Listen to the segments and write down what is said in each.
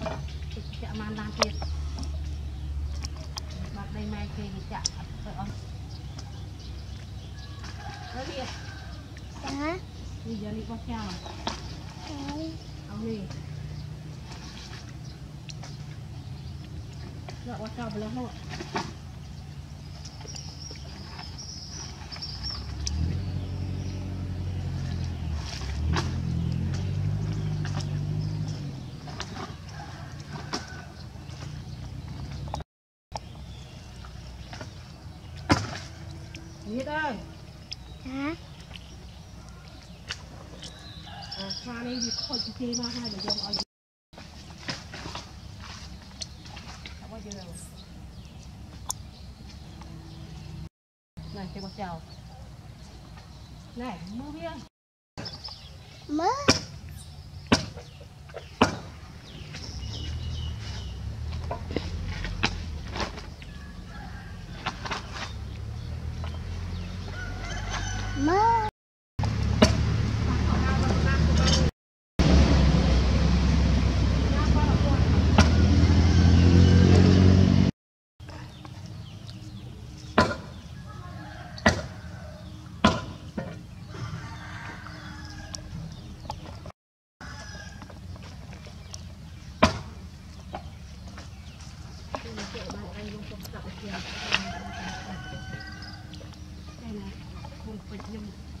ចាក់បានបានទៀតបាត់ដីម៉ែគេចាក់អត់ទៅអស់ទៅនេះចានេះយកនេះបោះចាហើយអស់នេះយកបោះចាបលហូត ទៀតអើហាអាខ្លានេះវាខូចពីគេមកហើយបើយើងឲ្យអត់យកណាគេមកចោលណែមើលវាមើល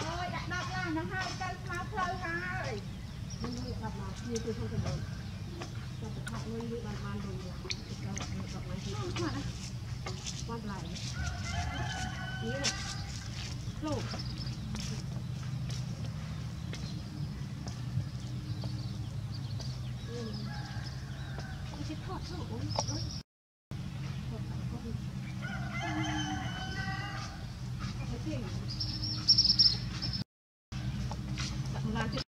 អូយដាក់10ឡាននឹងហើយទៅស្មៅផ្លូវហើយនឹងដាក់មកជាទៅក្នុងទៅចាប់ទៅខាត់លុយបានបានលុយទៅដល់ដល់មកទីគាត់ឡាយនេះលោកខ្ញុំជិះថតទៅអូយអូយ ដាក់ម្ល៉េះទៀត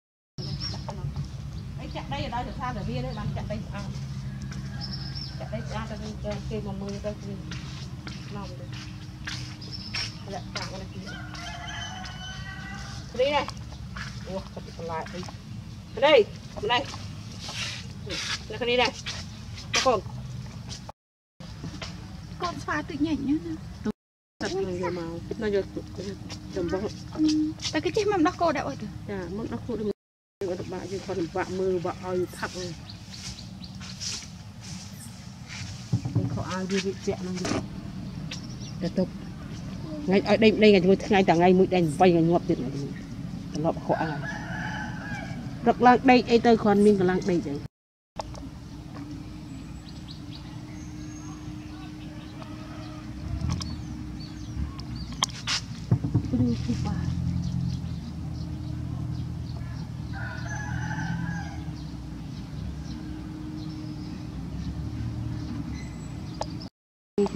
ដាក់ក្នុងអីចាក់ដីឲ្យដល់ទៅថាទៅវានេះបាន ចាក់ដីស្អាតចាក់ដីស្អាតទៅគេគេមកមើលទៅគឺឡំទៅលាក់តាក់នេះនេះនេះអូកាត់បន្លាយអីនេះនេះនេះគ្នានេះកូនកូនស្វាទឹកញ៉ាញ់ណាចាត់នឹងយកមកនៅយកចំបងតែគេចេះមកដោះគោដាក់អុយទៅចាមកដល់គូដូចយើងអត់បាក់យើងគាត់បាក់មើលបាក់ឲ្យផឹក ហ្នឹងខោអាវវាវាជាក់ហ្នឹងទៅទុកថ្ងៃឲ្យដេញដេញថ្ងៃថ្ងៃតែថ្ងៃមួយដេញ8ថ្ងៃងាប់ទៀតត្រឡប់ខោអាវរកឡើងដេកអីទៅគ្រាន់មានកន្លងដេកអីព្រឺទីបា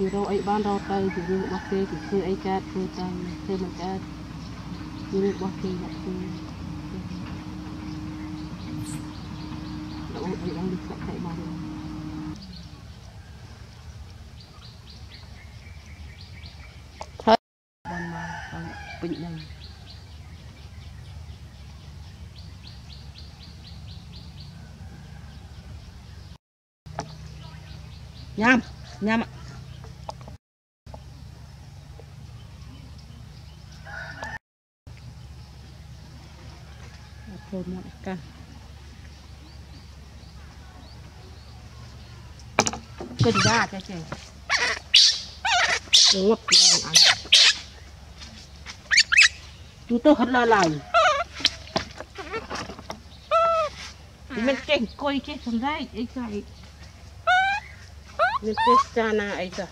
គឺរកអីបានរកទៅជារឿងរបស់គេគឺធ្វើអីកើតធ្វើទៅធ្វើមិនកើតគឺរឿងរបស់គេអ្នកធ្វើដល់អីដល់នេះស្លាប់តែមកវិញហើយបានមកដល់ពេញនឹងញ៉ាំញ៉ាំ hồ mọt cả cần ra cho chị. Ngọt ngon ăn chúng tôi hết lo lắng thì mình chèn coi cái thằng đấy, ấy cái mình test cha na ấy cả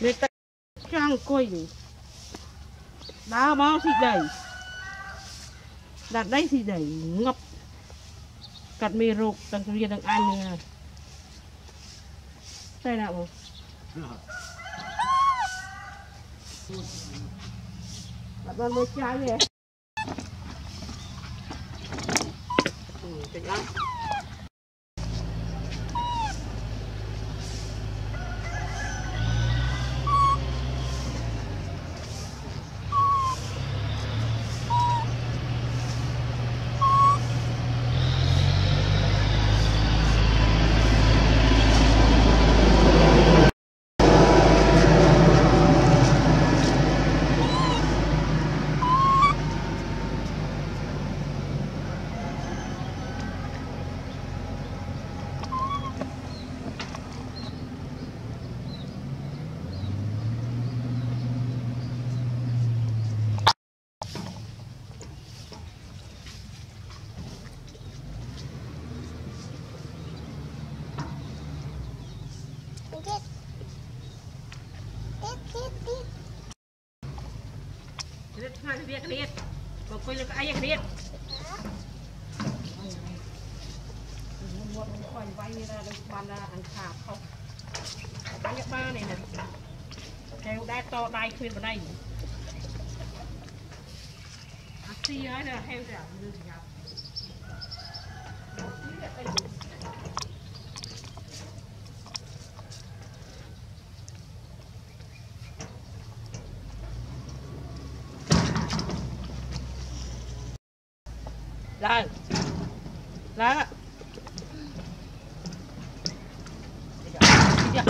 mình test trang coi gì? Đá bao thịt đầy. អីមានទេសចាណាអីចាស់មានតែចង់អង្គុយដើរមកស៊ីដី đặt đây thì đẩy ngập កាត់មេរោគទាំងគ្រាទាំងអញហ្នឹងតែណាបងបាត់បានមើលចាយទេតិចអត់ រៀបថ្ងៃវាគ្រៀតបើអង្គុយលើកៅអីគ្រៀតមកមកខ្វាញ់វាយនេះដល់បានអង្ខាខុសបានបាននេះណាកែវដែរតដៃគ្មានបដៃអាស៊ីហើយណាហេវតែលឺប្រញាប់ ឡើងឡើងយ៉ាញ៉ៃ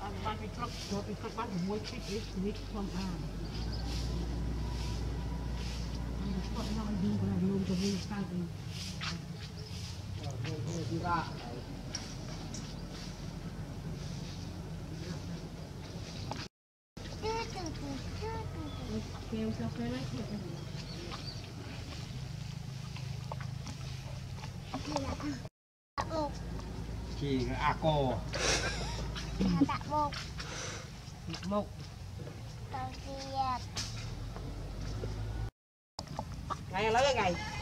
អត់បានពីគ្រប់ចូលពីគ្រប់បាន6គីនេះនេះខ្ញុំអានអត់ស្គាល់មកឌីកន្លែងលំទៅវិញស្កាត់ Tứ, tứ, tứ, tứ, tứ, tứ. គេវចូ Kêu sao cái lấy kìa Chị là à cô. Tạ mục Tạ mục Tàu Ngày lấy cái ngày